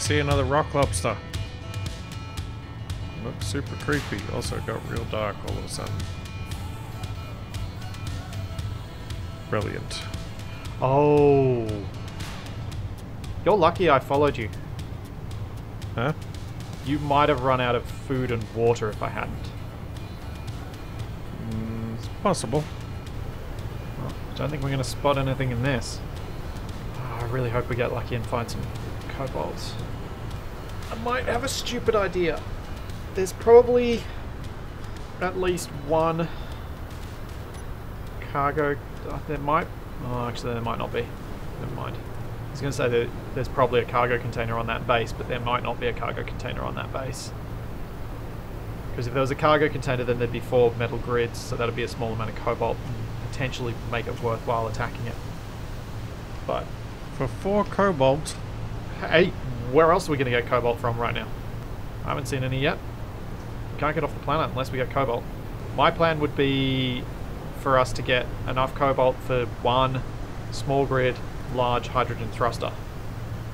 see another rock lobster. Looks super creepy. Also got real dark all of a sudden. Brilliant. Oh. You're lucky I followed you. Huh? You might have run out of food and water if I hadn't. Mm, it's possible. Well, I don't think we're going to spot anything in this. Oh, I really hope we get lucky and find some cobalts. Might have a stupid idea. There's probably at least one cargo. Oh, there might. Oh, actually, there might not be. Never mind. I was going to say that there's probably a cargo container on that base, but there might not be a cargo container on that base. Because if there was a cargo container, then there'd be four metal grids, so that'd be a small amount of cobalt and potentially make it worthwhile attacking it. But, For four cobalt, hey, where else are we going to get cobalt from right now? I haven't seen any yet. We can't get off the planet unless we get cobalt. My plan would be for us to get enough cobalt for one small grid, large hydrogen thruster.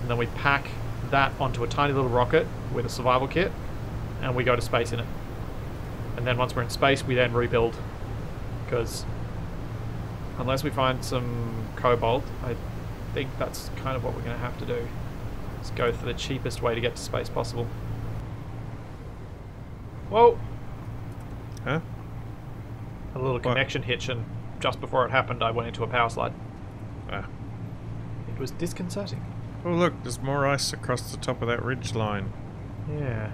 And then we pack that onto a tiny little rocket with a survival kit, and we go to space in it. And then once we're in space, we then rebuild. Because unless we find some cobalt, I think that's kind of what we're going to have to do. Is go for the cheapest way to get to space possible. Whoa! huh? A little connection hitch, and just before it happened, I went into a power slide. Ah. It was disconcerting. Oh look, there's more ice across the top of that ridge line. Yeah.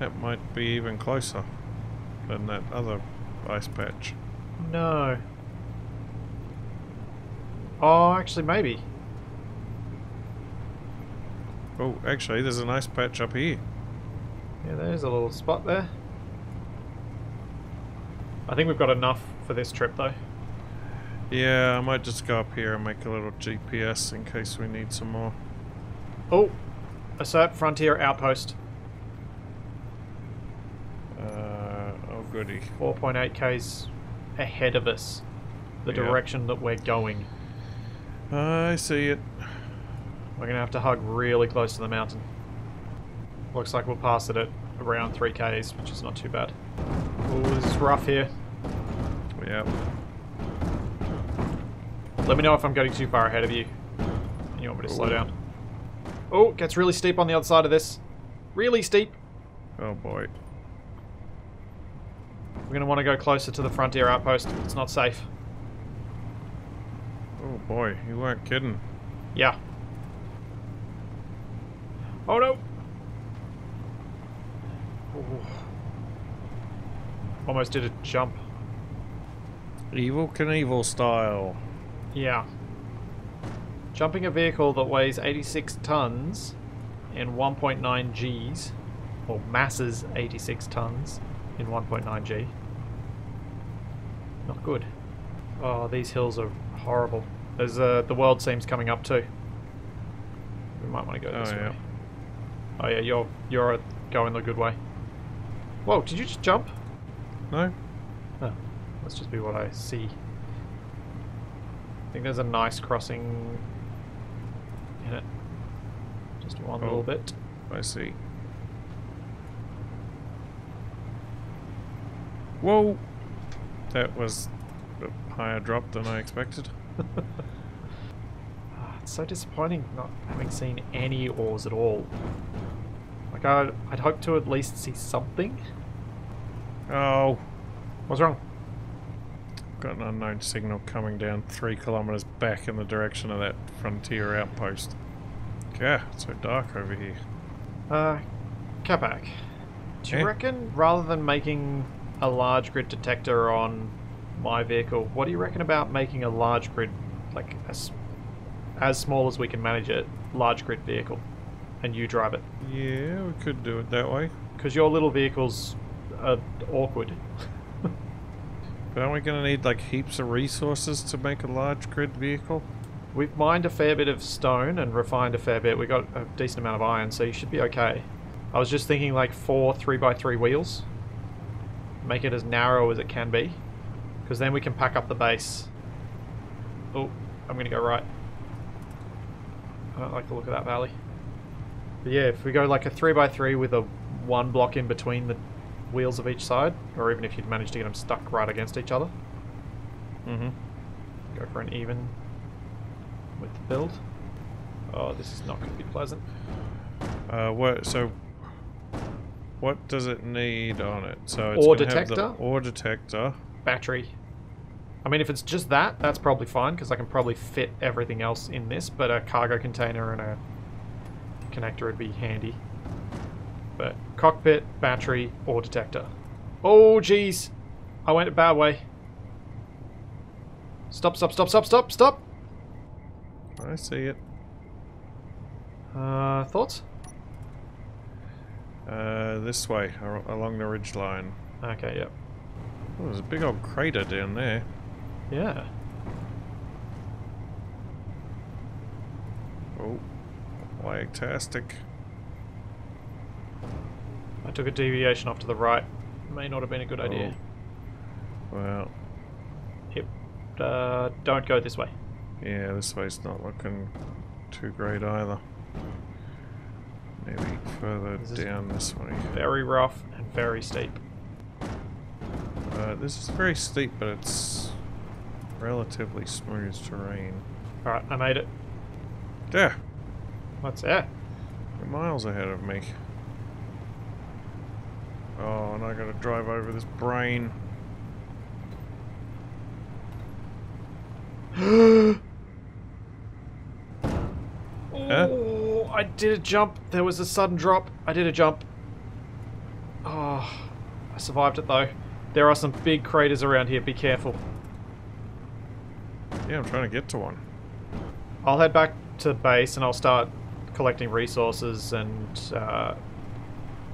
That might be even closer than that other ice patch. No. Oh, actually, maybe. Oh, actually, there's a nice patch up here. Yeah, there's a little spot there. I think we've got enough for this trip, though. Yeah, I might just go up here and make a little GPS in case we need some more. Oh, assert frontier outpost. Uh, oh goody. 4.8 k's ahead of us. The Yeah. direction that we're going. I see it. We're gonna have to hug really close to the mountain. Looks like we'll pass it at around 3 k's, which is not too bad. Oh, this is rough here. Yep. Let me know if I'm getting too far ahead of you. And you want me to slow down. Oh, it gets really steep on the other side of this. Really steep. Oh boy. We're gonna want to go closer to the frontier outpost. It's not safe. Oh boy, you weren't kidding. Yeah. Oh no! Ooh. Almost did a jump. Evel Knievel style. Yeah. Jumping a vehicle that weighs 86 tons in 1.9 Gs, or masses 86 tons in 1.9 G. Not good. Oh, these hills are horrible. There's uh, the world seams coming up too. We might want to go Oh, this yeah. way. Oh yeah, you're you're going the good way. Whoa! Did you just jump? No? Oh, must just be what I see. I think there's a nice crossing in it. Just one Oh. little bit. I see. Whoa! That was a higher drop than I expected. Ah, it's so disappointing not having seen any ores at all. I'd hope to at least see something. Oh! What's wrong? Got an unknown signal coming down three kilometers back in the direction of that frontier outpost. Yeah, it's so dark over here. Uh, Capac. Do you Eh? reckon rather than making a large grid detector on my vehicle, what do you reckon about making a large grid, like as, as small as we can manage it, large grid vehicle, and you drive it? Yeah, we could do it that way. Because your little vehicles are awkward. But aren't we going to need like heaps of resources to make a large grid vehicle? We've mined a fair bit of stone and refined a fair bit. We got a decent amount of iron, so you should be okay. I was just thinking like four 3x3 wheels. Make it as narrow as it can be. Because then we can pack up the base. Oh, I'm going to go right. I don't like the look of that valley. But yeah, if we go like a 3x3 with a one block in between the wheels of each side, or even if you'd manage to get them stuck right against each other, Mm-hmm. go for an even with the build. Oh, this is not going to be pleasant. Uh, what? So, what does it need on it? So it's Ore gonna have the detector? ore detector. Battery. I mean, if it's just that, that's probably fine, because I can probably fit everything else in this, but a cargo container and a connector would be handy. But cockpit, battery, or detector. Oh, jeez. I went a bad way. Stop, stop, stop, stop, stop, stop! I see it. Uh, thoughts? Uh, this way, along the ridge line. Okay, yep. Oh, there's a big old crater down there. Yeah. Oh, lagtastic. I took a deviation off to the right. May not have been a good idea. Well, Yep. Uh, don't go this way. yeah, this way's not looking too great either. Maybe further This down this way. Very rough and very steep. Uh, this is very steep, but it's relatively smooth terrain. Alright, I made it. Yeah, What's that? you're miles ahead of me. Oh, and I gotta drive over this brain. Oh, I did a jump. There was a sudden drop. I did a jump. Oh, I survived it though. There are some big craters around here. Be careful. Yeah, I'm trying to get to one. I'll head back to base and I'll start collecting resources. And uh,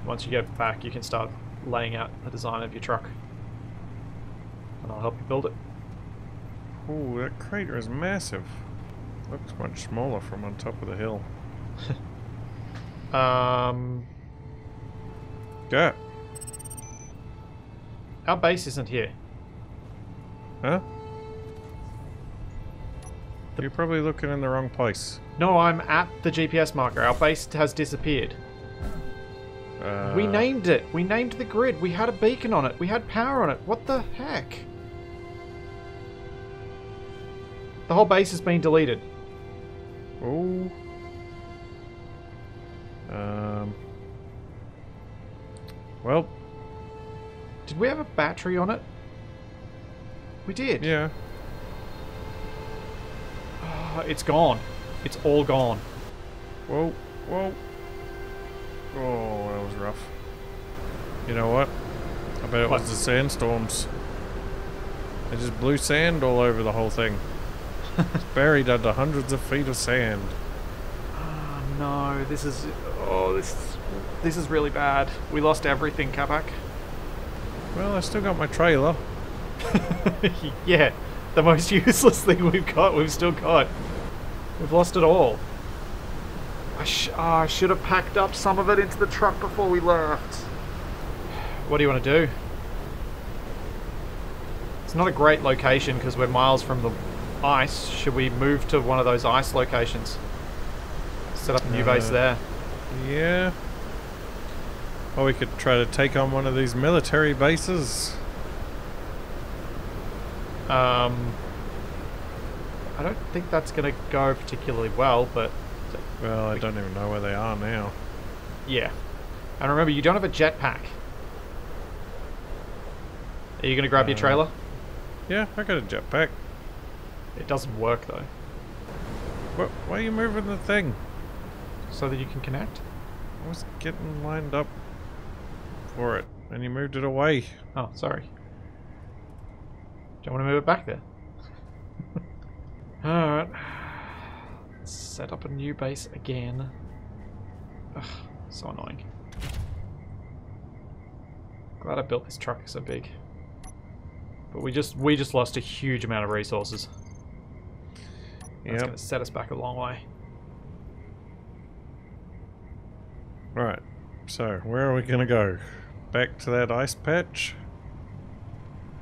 once you get back, you can start laying out the design of your truck. And I'll help you build it. Ooh, that crater is massive. Looks much smaller from on top of the hill. Um, Yeah. our base isn't here. Huh? You're probably looking in the wrong place. No, I'm at the GPS marker. Our base has disappeared. Uh, we named it. We named the grid. We had a beacon on it. We had power on it. What the heck? The whole base has been deleted. Oh. Um. Well, Did we have a battery on it? We did. yeah. Ah, it's gone. It's all gone. Whoa, whoa. Oh, that was rough. You know what? I bet it What? was the sandstorms. They just blew sand all over the whole thing. it's buried under hundreds of feet of sand. Oh no, this is oh this this is really bad. We lost everything, Capac. Well, I still got my trailer. yeah, the most useless thing we've got, we've still got. We've lost it all. I, sh- oh, I should have packed up some of it into the truck before we left. What do you want to do? It's not a great location because we're miles from the ice. Should we move to one of those ice locations? Set up a new base Uh, there. Yeah. Or we could try to take on one of these military bases. Um, I don't think that's going to go particularly well, but Well, I don't even know where they are now. Yeah. And remember, you don't have a jetpack. Are you going to grab your Uh, trailer? Yeah, I got a jetpack. It doesn't work, though. What, why are you moving the thing? So that you can connect? I was getting lined up for it, and you moved it away. Oh, sorry. Do you want to move it back there? Alright. Set up a new base again. Ugh, so annoying. Glad I built this truck so big. But we just we just lost a huge amount of resources. That's Yep. to set us back a long way. Right. So, where are we gonna go? Back to that ice patch?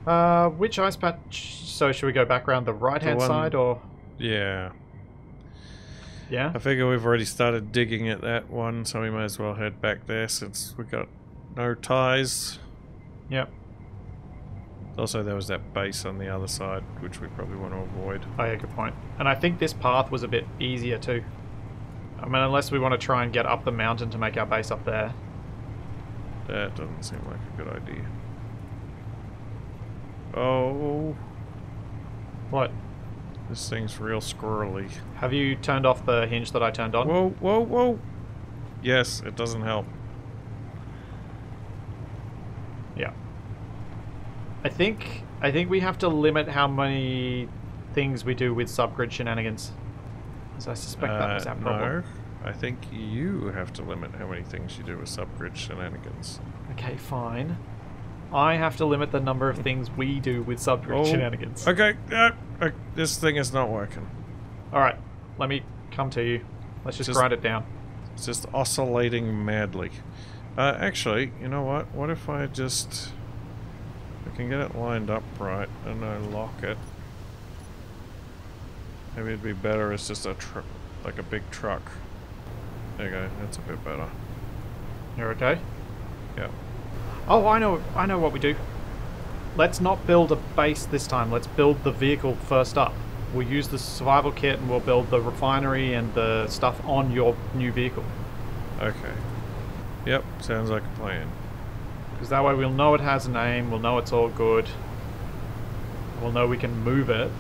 Uh, which ice patch? So should we go back around the right hand side or? Yeah. Yeah. I figure we've already started digging at that one, so we may as well head back there since we got no ties. Yep. Also, there was that base on the other side, which we probably want to avoid. Oh yeah, good point. And I think this path was a bit easier too. I mean, unless we want to try and get up the mountain to make our base up there. That doesn't seem like a good idea. Oh, What? this thing's real squirrely. Have you turned off the hinge that I turned on? Whoa, whoa, whoa! Yes, it doesn't help. Yeah. I think I think we have to limit how many things we do with subgrid shenanigans. Because I suspect that was Uh, our problem. No, I think you have to limit how many things you do with subgrid shenanigans. Okay, fine. I have to limit the number of things we do with subgrid Oh, shenanigans. Okay, uh, uh, this thing is not working. Alright, let me come to you. Let's just, Just- grind it down. It's just oscillating madly. Uh, actually, you know what? What if I just... I can get it lined up right and I lock it. Maybe it'd be better as just a truck, like a big truck. There you go, that's a bit better. You're okay? Yeah. Oh, I know I know what we do. Let's not build a base this time. Let's build the vehicle first up. We'll use the survival kit and we'll build the refinery and the stuff on your new vehicle. Okay. Yep, sounds like a plan. Because that way we'll know it has a name, we'll know it's all good. We'll know we can move it.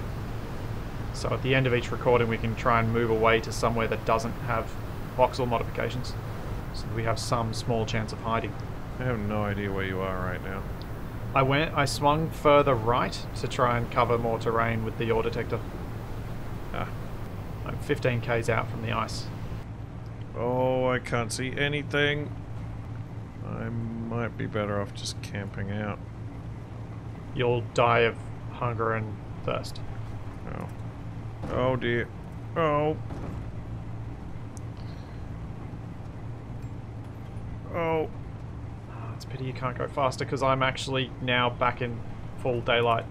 So at the end of each recording we can try and move away to somewhere that doesn't have voxel modifications. So we have some small chance of hiding. I have no idea where you are right now. I went I swung further right to try and cover more terrain with the ore detector. Ah. I'm 15 k's out from the ice. Oh, I can't see anything. I might be better off just camping out. You'll die of hunger and thirst. Oh. Oh dear. Oh. Oh. It's a pity you can't go faster because I'm actually now back in full daylight.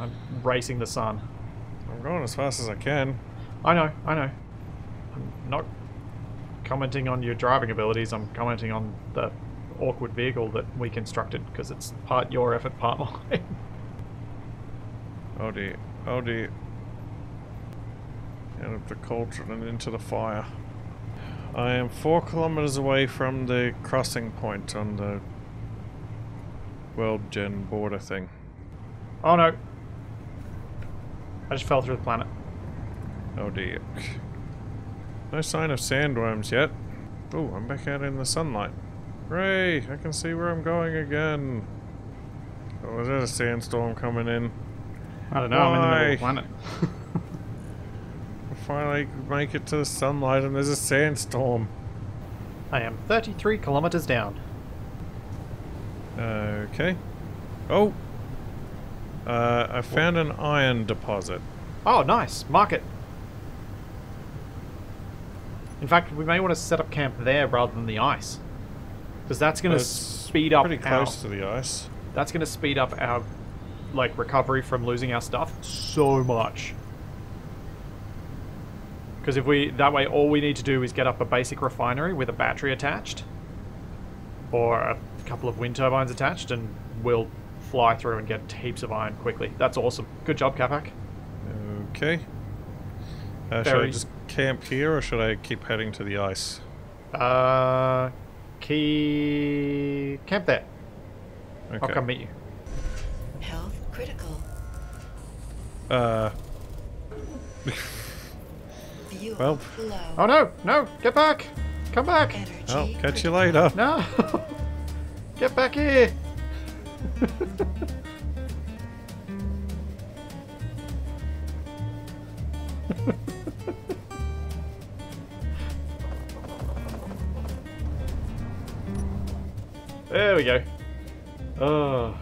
I'm racing the sun. I'm going as fast as I can. I know, I know. I'm not commenting on your driving abilities, I'm commenting on the awkward vehicle that we constructed because it's part your effort, part mine. Oh dear. Oh dear. Out of the cauldron and into the fire. I am four kilometers away from the crossing point on the world gen border thing. oh no. I just fell through the planet. Oh dear. No sign of sandworms yet. Oh, I'm back out in the sunlight. Hooray! I can see where I'm going again. Oh, is that a sandstorm coming in? I don't know, I'm in the middle of the Why? I make it to the sunlight and there's a sandstorm. I am 33 kilometers down. Okay. Oh! Uh, I found an iron deposit. Oh, nice. Market. In fact, we may want to set up camp there rather than the ice. Because that's going to speed up Pretty our, close to the ice. That's going to speed up our like recovery from losing our stuff so much. Because if we that way, all we need to do is get up a basic refinery with a battery attached, or a couple of wind turbines attached, and we'll fly through and get heaps of iron quickly. That's awesome. Good job, Capac. Okay. Uh, should I just camp here or should I keep heading to the ice? Uh, key camp there. Okay. I'll come meet you. Health critical. Uh, Fuel Well. Oh no, no, get back! Come back! Energy I'll catch you critical. later. No! get back here! there we go. Oh.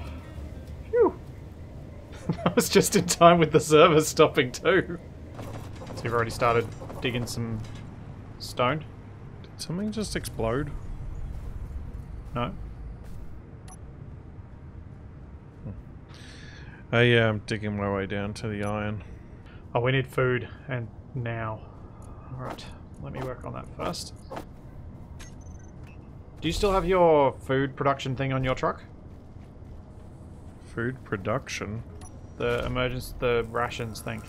Phew. that was just in time with the server stopping too. So you've already started digging some stone? Did something just explode? No? Hmm. Oh, I am digging my way down to the iron. Oh, we need food, and now. Alright, let me work on that first. Do you still have your food production thing on your truck? Food production. The emergency, the rations thing?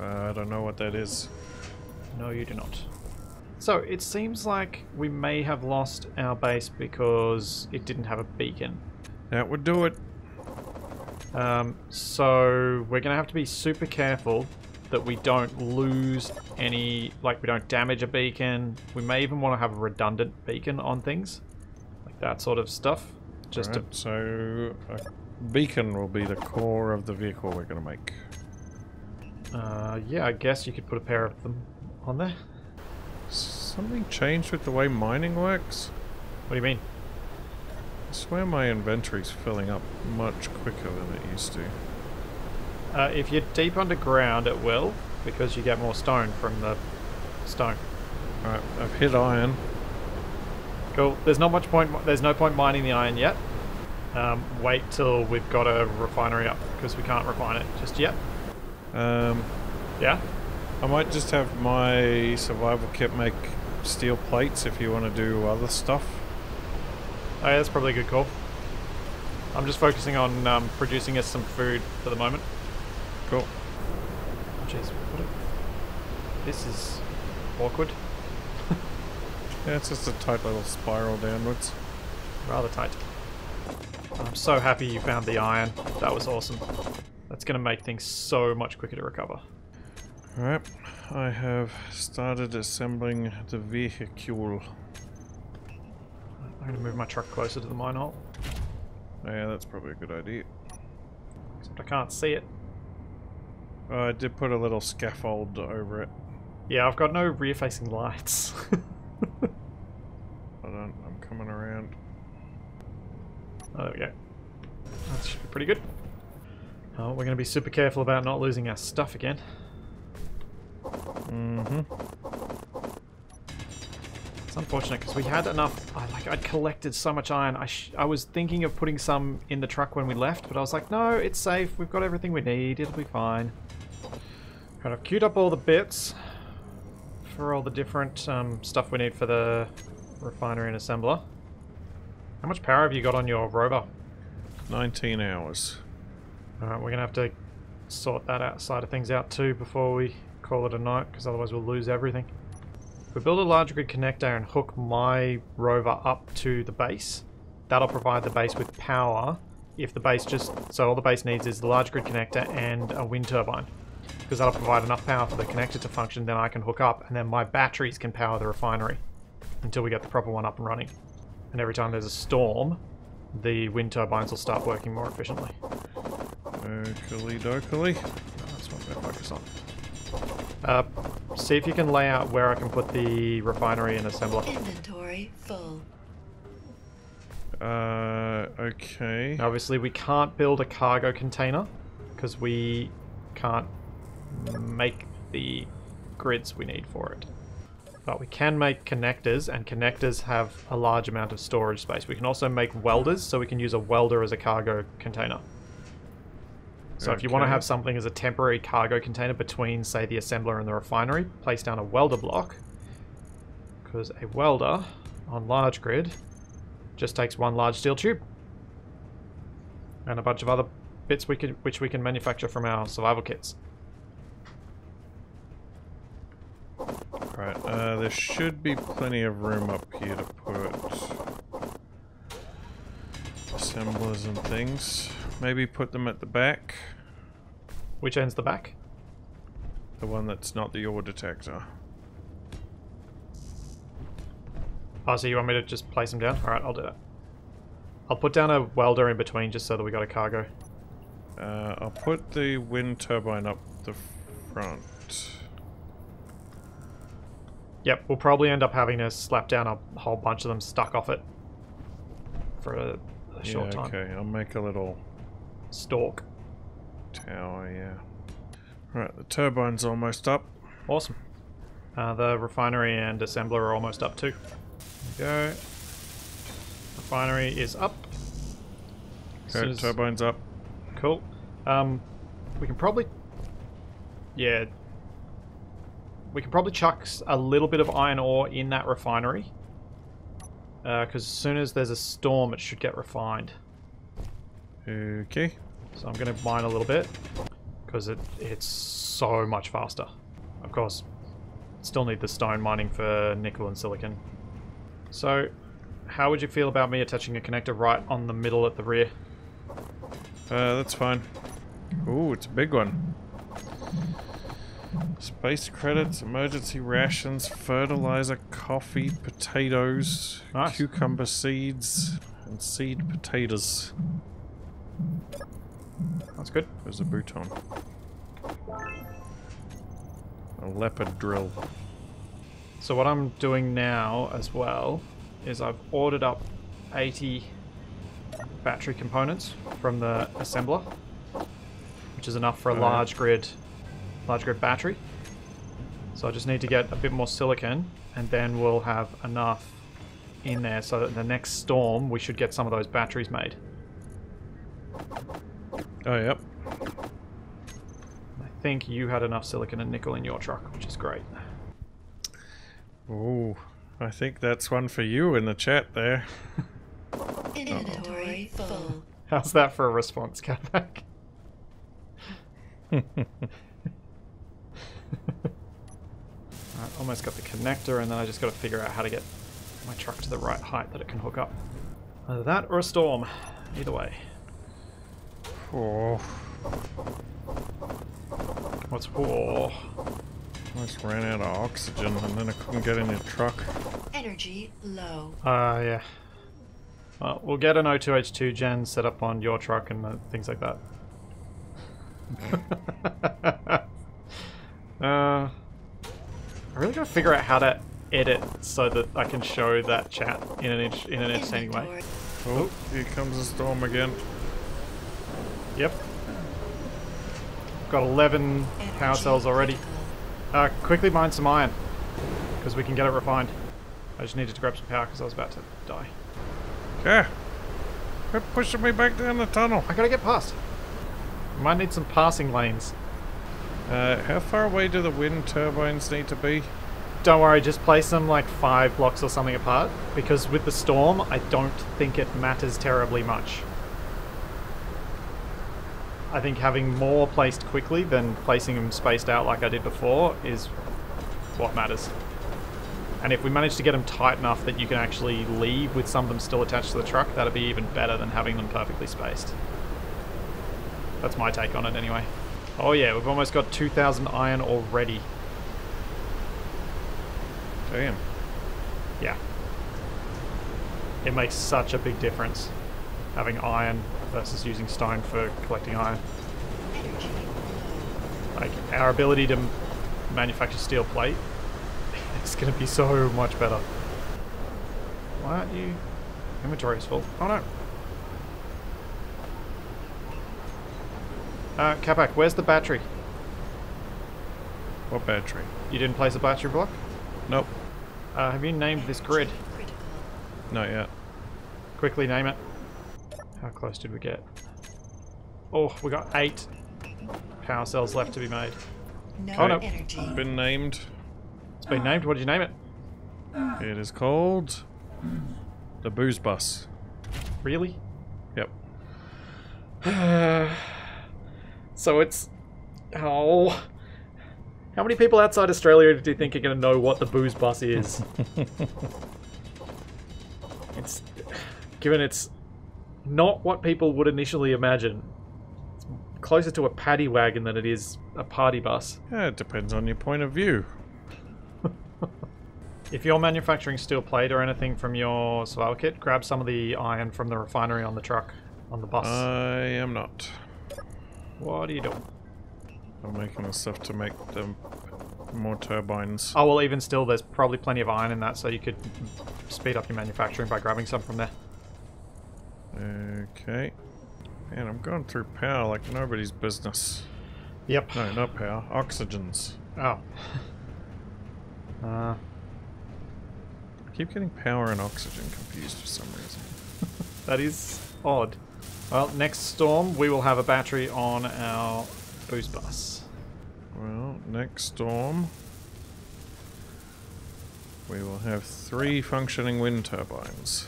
Uh, I don't know what that is. No, you do not. So, it seems like we may have lost our base because it didn't have a beacon. That would do it. Um, so, we're going to have to be super careful that we don't lose any, like we don't damage a beacon. We may even want to have a redundant beacon on things, like that sort of stuff. Just Right, so a beacon will be the core of the vehicle we're going to make. Uh, yeah, I guess you could put a pair of them on there. Something changed with the way mining works? What do you mean? I swear my inventory's filling up much quicker than it used to. Uh, if you're deep underground, it will, because you get more stone from the stone. Alright, I've hit iron. Cool. There's not much point. There's no point mining the iron yet. Um, wait till we've got a refinery up because we can't refine it just yet. Um, Yeah. I might just have my survival kit make steel plates if you want to do other stuff. Oh, yeah, that's probably a good call. I'm just focusing on um, producing us some food for the moment. Cool. Jeez, what a... this is awkward. Yeah, it's just a tight little spiral downwards. Rather tight. I'm so happy you found the iron. That was awesome. That's going to make things so much quicker to recover. Alright, I have started assembling the vehicle. I'm going to move my truck closer to the mine hole, Yeah, that's probably a good idea. except I can't see it. Oh, I did put a little scaffold over it. Yeah, I've got no rear-facing lights. Hold on, I'm coming around. Oh, there we go. That should be pretty good. Oh, we're going to be super careful about not losing our stuff again. Mm-hmm. It's unfortunate because we had enough. I like I'd collected so much iron. I I was thinking of putting some in the truck when we left, but I was like, no, it's safe. We've got everything we need. It'll be fine. Right, I've queued up all the bits for all the different um, stuff we need for the refinery and assembler. How much power have you got on your rover? 19 hours. Alright, we're gonna have to sort that out side of things out too before we call it a night, because otherwise we'll lose everything. If we build a large grid connector and hook my rover up to the base, that'll provide the base with power. If the base just so all the base needs is the large grid connector and a wind turbine, because that'll provide enough power for the connector to function. Then I can hook up, and then my batteries can power the refinery until we get the proper one up and running. And every time there's a storm, the wind turbines will start working more efficiently. Okily dokily. That's what I'm going to focus on. Uh, see if you can lay out where I can put the refinery and assembler. Inventory full. Uh, okay. Now, obviously, we can't build a cargo container because we can't make the grids we need for it. But we can make connectors, and connectors have a large amount of storage space. We can also make welders, so we can use a welder as a cargo container. So if you want to have something as a temporary cargo container between, say, the assembler and the refinery, place down a welder block. Because a welder on large grid just takes one large steel tube. And a bunch of other bits we could, which we can manufacture from our survival kits. Right, uh, there should be plenty of room up here to put assemblers and things. Maybe put them at the back. Which ends the back? The one that's not the ore detector. Oh, so you want me to just place them down? Alright, I'll do that. I'll put down a welder in between just so that we got a cargo. Uh, I'll put the wind turbine up the front. Yep, we'll probably end up having to slap down a whole bunch of them stuck off it for a, a short yeah, time. okay. I'll make a little Stalk. tower, yeah. Right, the turbine's almost up. Awesome. Uh, the refinery and assembler are almost up too. There we go. Refinery is up. Okay, as- turbine's up. Cool. Um, we can probably. Yeah. we can probably chuck a little bit of iron ore in that refinery. Because as soon as there's a storm, it should get refined. Okay. So I'm going to mine a little bit because it, it's so much faster. Of course, still need the stone mining for nickel and silicon. So, how would you feel about me attaching a connector right on the middle at the rear? Uh, that's fine. Ooh, it's a big one. Space credits, emergency rations, fertilizer, coffee, potatoes, Nice. cucumber seeds, and seed potatoes. That's good. There's a bouton. A leopard drill. So what I'm doing now as well is I've ordered up 80 battery components from the assembler, which is enough for a large grid, large grid battery. So I just need to get a bit more silicon, and then we'll have enough in there so that the next storm we should get some of those batteries made. Oh, yep. I think you had enough silicon and nickel in your truck, which is great. Ooh, I think that's one for you in the chat there. Inventory full. How's that for a response, Capac? Alright, almost got the connector, and then I just got to figure out how to get my truck to the right height that it can hook up. Either that or a storm. Either way. Oh, What's oh, just ran out of oxygen and then I couldn't get in your truck. Energy low. Uh, yeah. Well, we'll get an O2H2 gen set up on your truck and uh, things like that. uh, I really gotta figure out how to edit so that I can show that chat in an in an entertaining way. Oh, here comes the storm again. Yep. Got 11 power cells already. Uh, quickly mine some iron because we can get it refined. I just needed to grab some power because I was about to die. Yeah. Quit pushing me back down the tunnel. I gotta get past. Might need some passing lanes. Uh, how far away do the wind turbines need to be? Don't worry, just place them like five blocks or something apart, because with the storm, I don't think it matters terribly much. I think having more placed quickly than placing them spaced out like I did before is what matters. And if we manage to get them tight enough that you can actually leave with some of them still attached to the truck, that'd be even better than having them perfectly spaced. That's my take on it anyway. Oh yeah, we've almost got 2,000 iron already. Damn. Yeah. It makes such a big difference having iron versus using stone for collecting iron. Like, our ability to manufacture steel plate is going to be so much better. Why aren't you... Inventory is full. Oh no. Uh, Capac, where's the battery? What battery? You didn't place a battery block? Nope. Uh, have you named this grid? Energy critical. Not yet. Quickly name it. How close did we get? Oh, we got eight power cells left to be made. No Oh, no. energy. Been named. It's been named. What did you name it? It is called the Booze Bus. Really? Yep. so it's oh. How many people outside Australia do you think are going to know what the booze bus is? it's given it's not what people would initially imagine. It's closer to a paddy wagon than it is a party bus. Yeah, it depends on your point of view. If you're manufacturing steel plate or anything from your survival kit, grab some of the iron from the refinery on the truck, on the bus. I am not. what are you doing? I'm making the stuff to make them more turbines. Oh, well, even still, there's probably plenty of iron in that, so you could speed up your manufacturing by grabbing some from there. Okay. Man, I'm going through power like nobody's business. Yep. No, not power. Oxygens. Oh. Uh, I keep getting power and oxygen confused for some reason. that is odd. Well, next storm, we will have a battery on our Booze Bus. Well, next storm. we will have three functioning wind turbines.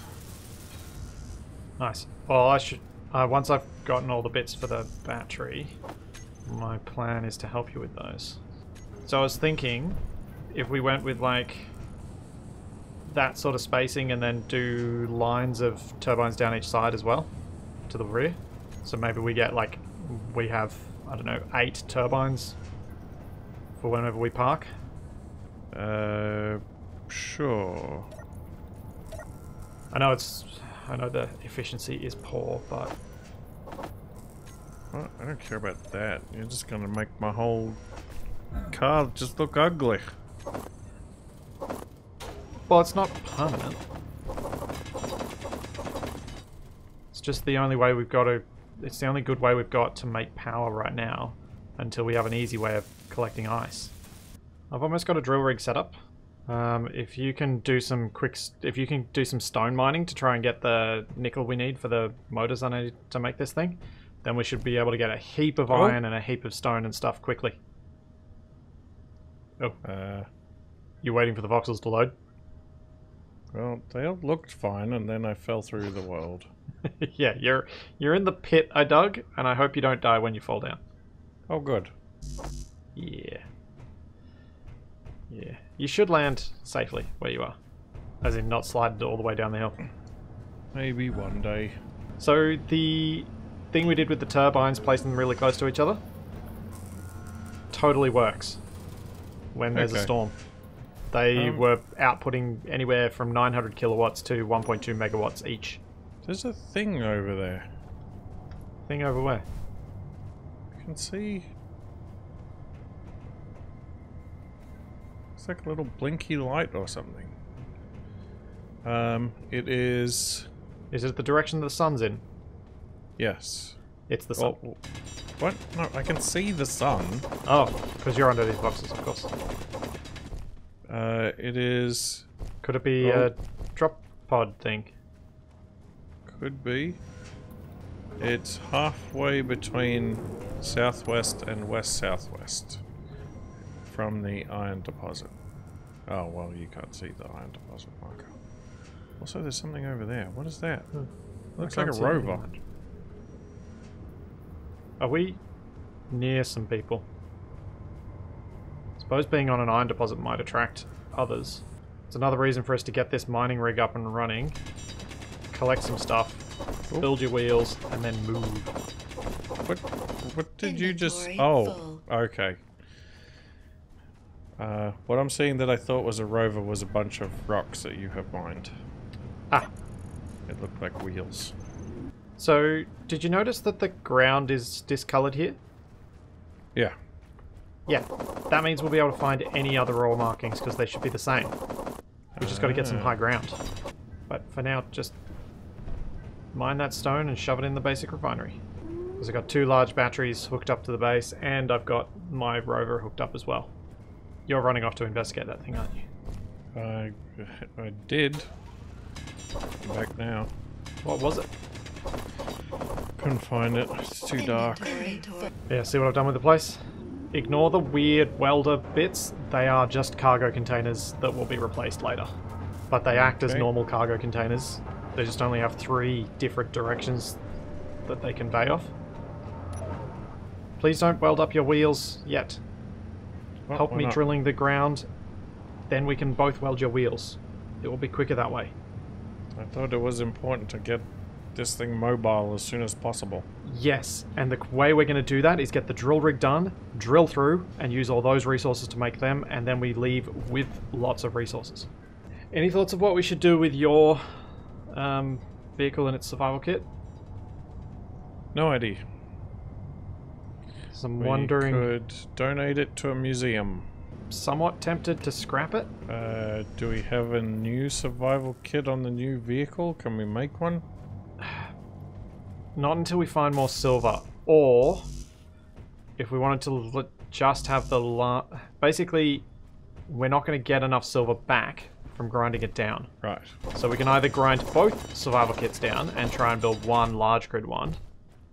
Nice. Well, I should. Uh, once I've gotten all the bits for the battery, my plan is to help you with those. So I was thinking, if we went with like that sort of spacing and then do lines of turbines down each side as well, to the rear. So maybe we get like we have I don't know eight turbines for whenever we park. Uh, sure. I know it's I know the efficiency is poor, but Well, I don't care about that. You're just gonna make my whole car just look ugly. well, it's not permanent. It's just the only way we've got to. It's the only good way we've got to make power right now, until we have an easy way of collecting ice. I've almost got a drill rig set up. Um, if you can do some quick, if you can do some stone mining to try and get the nickel we need for the motors I need to make this thing, then we should be able to get a heap of Oh. iron and a heap of stone and stuff quickly. Oh, Uh, you're waiting for the voxels to load? well, they all looked fine, and then I fell through the world. yeah, you're you're in the pit I dug, and I hope you don't die when you fall down. Oh, good. Yeah. Yeah. You should land safely where you are. As in not slide all the way down the hill. Maybe one day. So the thing we did with the turbines, placing them really close to each other, totally works when there's a storm. They Um, were outputting anywhere from 900 kilowatts to 1.2 megawatts each. There's a thing over there. Thing over where? You can see. It's like a little blinky light or something. Um, it is. Is it the direction the sun's in? Yes. It's the sun. Oh, what? No, I can see the sun. Oh, because you're under these boxes, of course. Uh, it is. Could it be Oh. a drop pod thing? Could be. It's halfway between southwest and west southwest from the iron deposit. Oh, well, you can't see the iron deposit marker. Also, there's something over there. What is that? Hmm. Looks like a can't anything rover. Are we near some people? Suppose being on an iron deposit might attract others. It's another reason for us to get this mining rig up and running. Collect some stuff, build your wheels, and then move. What, what did you just... Oh, full. okay. Uh, what I'm seeing that I thought was a rover was a bunch of rocks that you have mined. Ah, It looked like wheels. so did you notice that the ground is discolored here? Yeah. Yeah, that means we'll be able to find any other ore markings because they should be the same. We just got to get some Ah. high ground. But for now, just mine that stone and shove it in the basic refinery. Because I've got two large batteries hooked up to the base, and I've got my rover hooked up as well. You're running off to investigate that thing, aren't you? I, I did. I'm back now. What was it? Couldn't find it. It's too dark. Yeah, see what I've done with the place? Ignore the weird welder bits. They are just cargo containers that will be replaced later. But they act as normal cargo containers. They just only have three different directions that they convey off. Please don't weld up your wheels yet. Help me not? drilling the ground. Then we can both weld your wheels. It will be quicker that way. I thought it was important to get this thing mobile as soon as possible. Yes, and the way we're going to do that is get the drill rig done, drill through, and use all those resources to make them, and then we leave with lots of resources. Any thoughts of what we should do with your um, vehicle and its survival kit? No idea. I'm We wondering, could donate it to a museum. somewhat tempted to scrap it. Uh, do we have a new survival kit on the new vehicle? Can we make one? Not until we find more silver, or if we wanted to just have the la- basically, we're not going to get enough silver back from grinding it down. Right. So we can either grind both survival kits down and try and build one large grid one,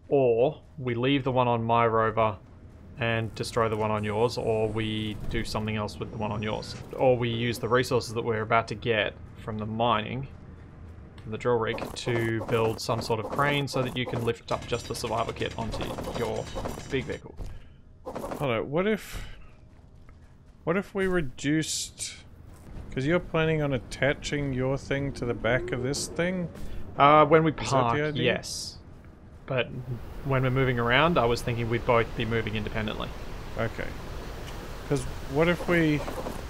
or we leave the one on my rover and destroy the one on yours, or we do something else with the one on yours. Or we use the resources that we're about to get from the mining, from the drill rig, to build some sort of crane so that you can lift up just the survival kit onto your big vehicle. Hold on, what if... What if we reduced... Because you're planning on attaching your thing to the back of this thing? Uh, when we park, idea? yes. But when we're moving around, I was thinking we'd both be moving independently. Okay. Because what if we...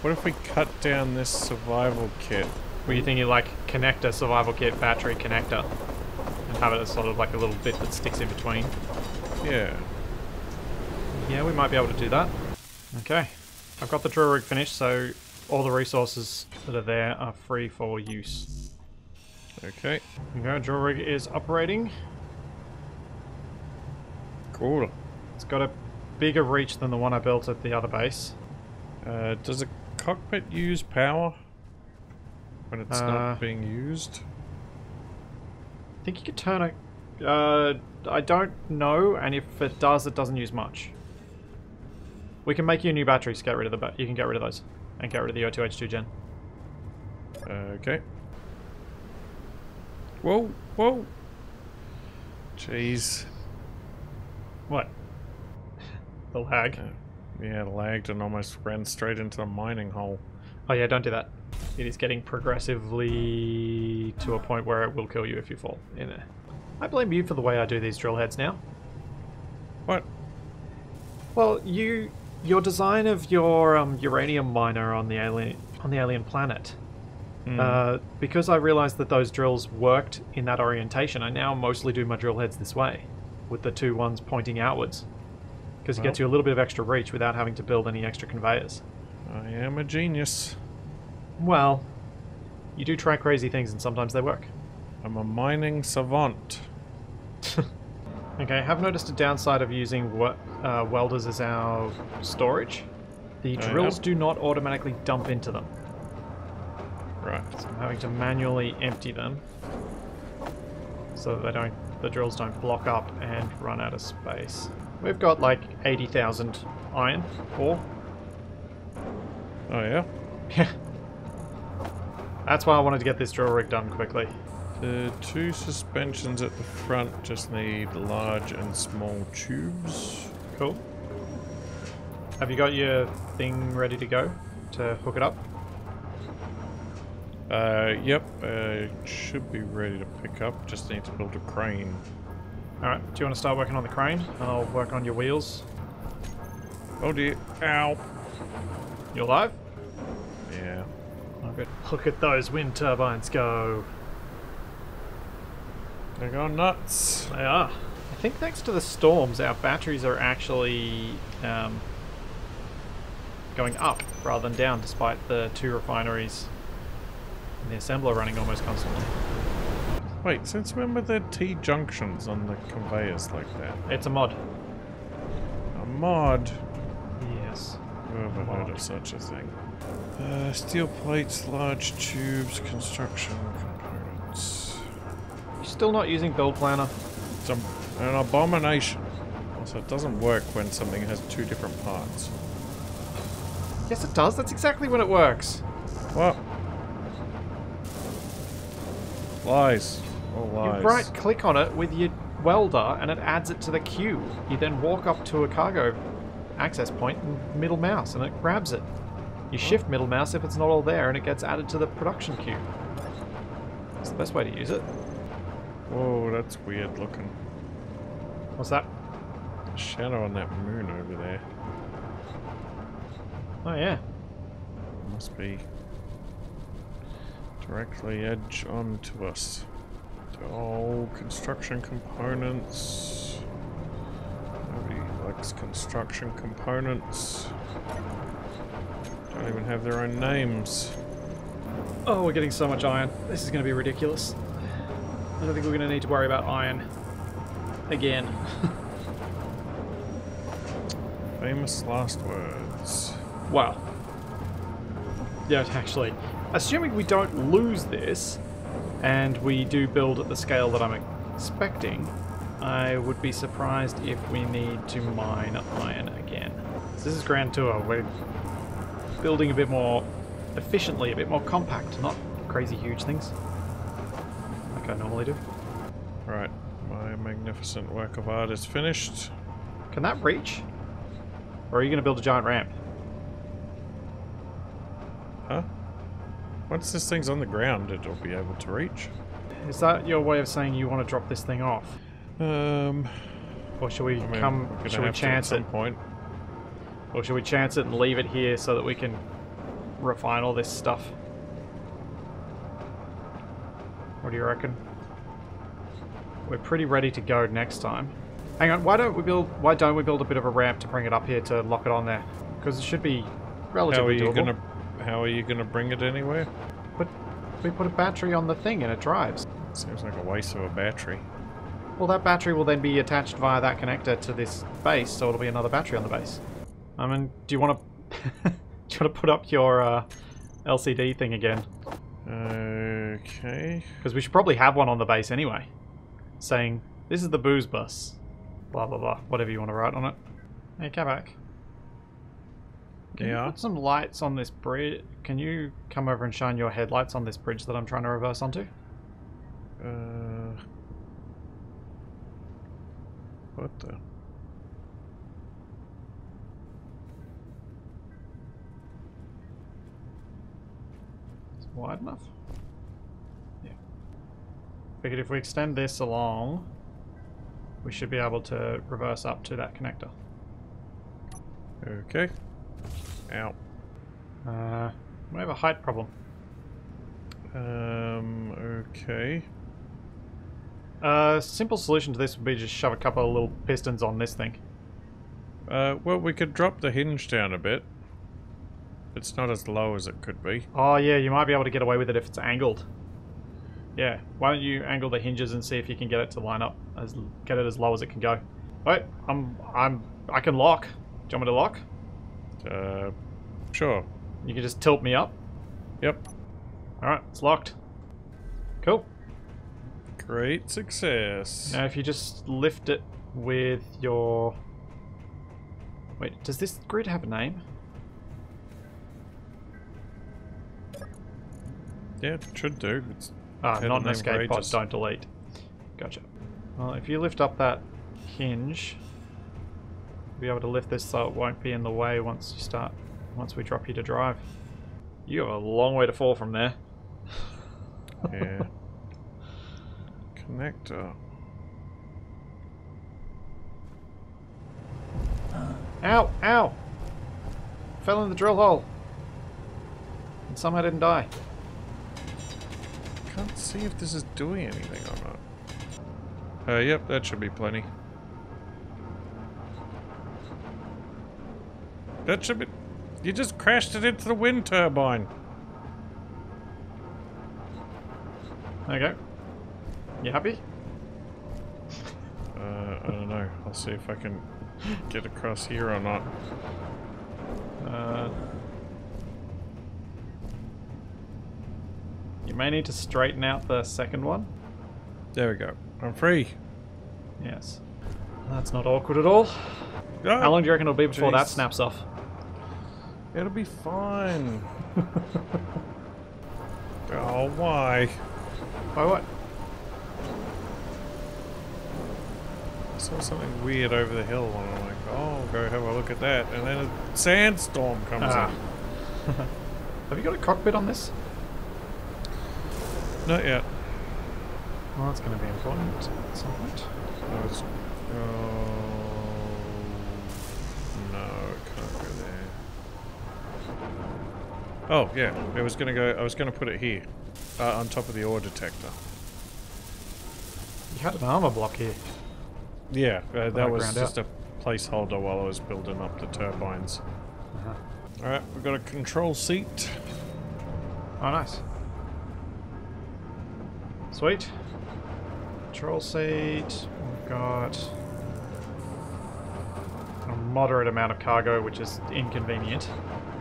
What if we cut down this survival kit? Were you thinking like connector, survival kit, battery connector, and have it as sort of like a little bit that sticks in between? Yeah. Yeah, we might be able to do that. Okay. I've got the drill rig finished, so all the resources that are there are free for use. Okay. Okay, drill rig is operating. Cool. It's got a bigger reach than the one I built at the other base. Uh, does a cockpit use power? When it's Uh, not being used? I think you could turn it... Uh, I don't know, and if it does, it doesn't use much. We can make you new batteries, get rid of the... You can get rid of those. And get rid of the O2H2 gen. Okay. Whoa, whoa. Jeez. What? The lag. Uh, yeah, lagged and almost ran straight into the mining hole. Oh yeah, don't do that. It is getting progressively to a point where it will kill you if you fall in there. I blame you for the way I do these drill heads now. What? Well, you your design of your um, uranium miner on the alien on the alien planet. Hmm. Uh, because I realized that those drills worked in that orientation, I now mostly do my drill heads this way, with the two ones pointing outwards. Because it gets you a little bit of extra reach without having to build any extra conveyors. I am a genius. Well, you do try crazy things and sometimes they work. I'm a mining savant. Okay, I have noticed a downside of using we- uh, welders as our storage. The Oh, drills yeah? do not automatically dump into them. Right. So I'm having to manually empty them so that they don't the drills don't block up and run out of space. We've got like 80,000 iron ore. Oh, yeah? Yeah. That's why I wanted to get this drill rig done quickly. The two suspensions at the front just need large and small tubes. Cool. Have you got your thing ready to go to hook it up? Uh, yep, uh, should be ready to pick up. Just need to build a crane. Alright, do you want to start working on the crane? I'll work on your wheels. Oh dear. Ow. You alive? Yeah. Oh. Look at those wind turbines go. They're going nuts. They are. I think thanks to the storms, our batteries are actually um, going up rather than down, despite the two refineries and the assembler running almost constantly. Wait, since when were there T junctions on the conveyors like that? It's a mod. A mod? Yes. Who ever heard of such a thing? Uh, steel plates, large tubes, construction components. You're still not using build planner? It's a, an abomination. Also, it doesn't work when something has two different parts. Yes, it does. That's exactly when it works. What? Lies. Oh, all lies. You right click on it with your welder and it adds it to the queue. You then walk up to a cargo access point and middle mouse and it grabs it. You shift middle mouse if it's not all there and it gets added to the production queue. It's the best way to use it. Whoa, that's weird looking. What's that? Shadow on that moon over there. Oh yeah. Must be directly edge onto us. Oh, construction components. Nobody likes construction components. Don't even have their own names. Oh, we're getting so much iron. This is going to be ridiculous. I don't think we're going to need to worry about iron again. Famous last words. Wow. Yeah, actually, assuming we don't lose this, and we do build at the scale that I'm expecting, I would be surprised if we need to mine iron again. So this is Grand Tour. We're building a bit more efficiently, a bit more compact, not crazy huge things like I normally do. Right, my magnificent work of art is finished. Can that reach? Or are you going to build a giant ramp? Huh? Once this thing's on the ground, it'll be able to reach. Is that your way of saying you want to drop this thing off? Um, Or should we I mean, come, should we chance it? point. Or should we chance it and leave it here so that we can refine all this stuff? What do you reckon? We're pretty ready to go next time. Hang on, why don't we build why don't we build a bit of a ramp to bring it up here to lock it on there? Because it should be relatively How are you doable. gonna? How are you gonna bring it anywhere? But we put a battery on the thing and it drives. Seems like a waste of a battery. Well, that battery will then be attached via that connector to this base, so it'll be another battery on the base. I mean, do you want to do you want to put up your uh, LCD thing again? Okay. Because we should probably have one on the base anyway, saying this is the booze bus, blah blah blah, whatever you want to write on it. Hey, come back. Can Yeah? you put some lights on this bridge? Can you come over and shine your headlights on this bridge that I'm trying to reverse onto? Uh. What the? It's wide enough. Yeah. Figured if we extend this along, we should be able to reverse up to that connector. Okay. Ow. Uh, we have a height problem. Um. Okay. Uh, simple solution to this would be just shove a couple of little pistons on this thing. Uh. Well, we could drop the hinge down a bit. It's not as low as it could be. Oh yeah, you might be able to get away with it if it's angled. Yeah, why don't you angle the hinges and see if you can get it to line up as get it as low as it can go. Wait, I'm I'm I can lock. Do you want me to lock? Uh. Sure. You can just tilt me up. Yep. All right, it's locked. Cool. Great success. Now if you just lift it with your Wait, does this grid have a name? Yeah, it should do. It's Ah, not an escape pod, don't delete. Gotcha. Well, if you lift up that hinge, be able to lift this so it won't be in the way once you start, once we drop you to drive. You have a long way to fall from there. yeah. Connector. Ow! Ow! Fell in the drill hole. And somehow didn't die. Can't see if this is doing anything or not. Uh, yep, that should be plenty. That should be... You just crashed it into the wind turbine. There you go. You happy? Uh, I don't know. I'll see if I can get across here or not. Uh, you may need to straighten out the second one. There we go. I'm free. Yes. That's not awkward at all. Ah, How long do you reckon it'll be before that snaps off? It'll be fine. oh, why? By what? I saw something weird over the hill and I'm like, oh, go have a look at that. And then a sandstorm comes Ah. Have you got a cockpit on this? Not yet. Well, that's going to be important at some point it's, oh, no, it can't go there. Oh, yeah, it was gonna go, I was gonna put it here, uh, on top of the ore detector. You had an armor block here. Yeah, uh, that was just a placeholder while I was building up the turbines. Uh-huh. Alright, we've got a control seat. Oh, nice. Sweet. Control seat. We've got a moderate amount of cargo, which is inconvenient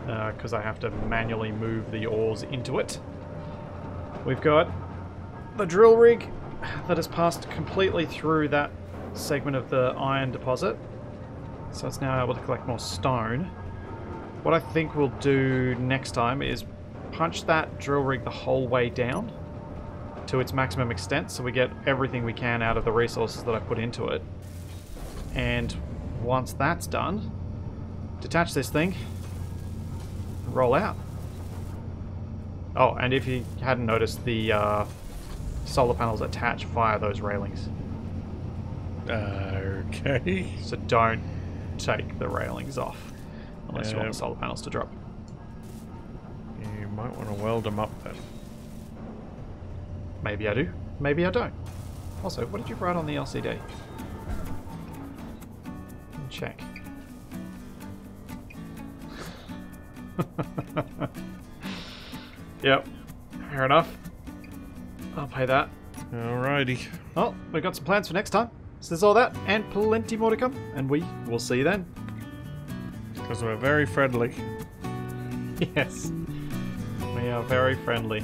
Uh, because I have to manually move the ores into it. We've got the drill rig that has passed completely through that segment of the iron deposit. So it's now able to collect more stone. What I think we'll do next time is punch that drill rig the whole way down to its maximum extent so we get everything we can out of the resources that I put into it. And once that's done, detach this thing, roll out. Oh, and if you hadn't noticed, the uh, solar panels attach via those railings. Okay. So don't take the railings off unless you want Um, the solar panels to drop. You might want to weld them up then. Maybe I do, maybe I don't. Also, what did you write on the LCD? Check. yep, fair enough. I'll pay that. Alrighty. Well, we've got some plans for next time. So there's all that, and plenty more to come, and we will see you then. Because we're very friendly. Yes, we are very friendly.